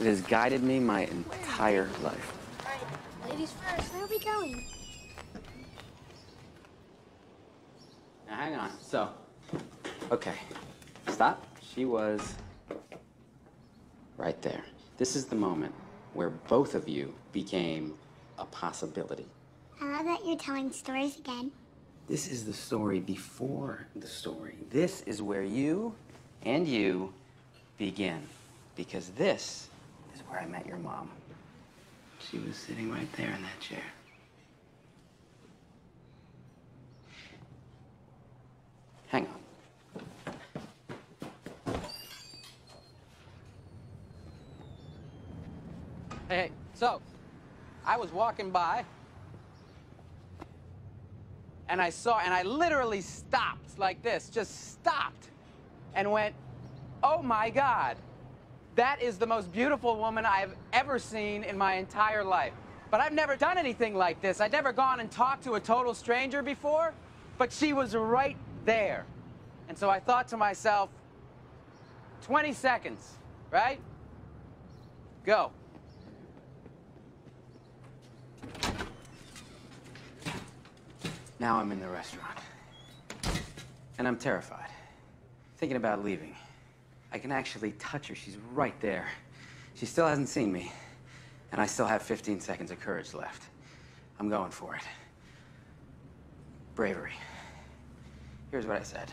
It has guided me my entire life. All right, ladies first. Where are we going? Now, hang on. So, okay. Stop. She was right there. This is the moment where both of you became a possibility. I love that you're telling stories again. This is the story before the story. This is where you and you begin. Because this is where I met your mom. She was sitting right there in that chair. Hang on. Hey, hey, so I was walking by and I saw, and I literally stopped like this, just stopped and went, oh my God, that is the most beautiful woman I have ever seen in my entire life. But I've never done anything like this. I'd never gone and talked to a total stranger before, but she was right there. And so I thought to myself, 20 seconds, right? Go. Now I'm in the restaurant. And I'm terrified. Thinking about leaving. I can actually touch her. She's right there. She still hasn't seen me. And I still have 15 seconds of courage left. I'm going for it. Bravery. Here's what I said.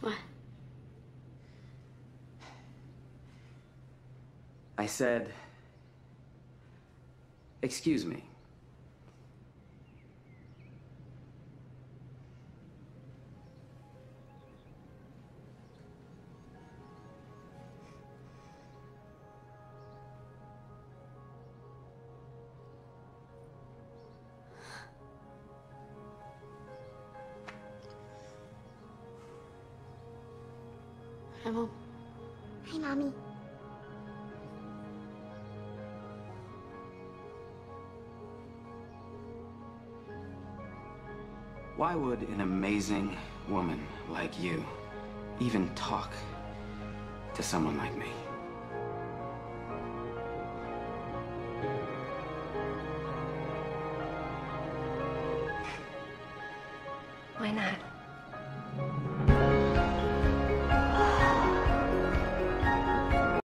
What? I said, Excuse me. Hi, Mom. Hi, Mommy. Why would an amazing woman like you even talk to someone like me? Why not?